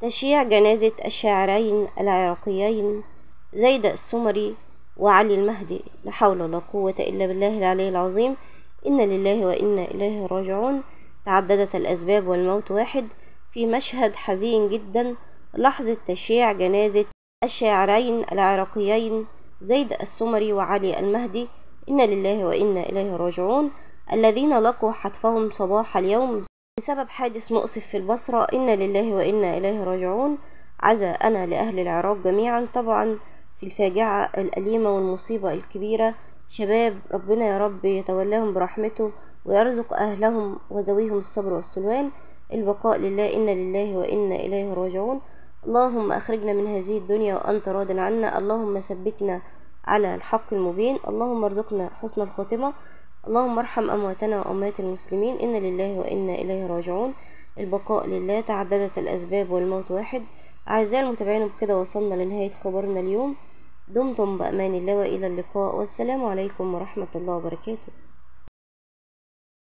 تشييع جنازة الشاعرين العراقيين زيد السمري وعلي المهدي لا حول ولا قوة إلا بالله العلي العظيم. إن لله وإنا إليه راجعون. تعددت الأسباب والموت واحد. في مشهد حزين جدا لحظة تشييع جنازة الشاعرين العراقيين زيد السمري وعلي المهدي. إن لله وإنا إليه راجعون. الذين لقوا حتفهم صباح اليوم بسبب حادث مؤسف في البصرة إن لله وإنا إليه راجعون. عزا أنا لأهل العراق جميعا طبعا في الفاجعة الأليمة والمصيبة الكبيرة. شباب ربنا يا رب يتولاهم برحمته ويرزق أهلهم وذويهم الصبر والسلوان. البقاء لله إن لله وإنا إليه راجعون. اللهم أخرجنا من هذه الدنيا وأنت راض عنا. اللهم ثبتنا على الحق المبين. اللهم ارزقنا حسن الخاتمة. اللهم ارحم أمواتنا وأموات المسلمين إن لله وإنا إليه راجعون. البقاء لله تعددت الأسباب والموت واحد. أعزائي المتابعين بكده وصلنا لنهاية خبرنا اليوم. دمتم بأمان الله وإلى اللقاء. والسلام عليكم ورحمة الله وبركاته.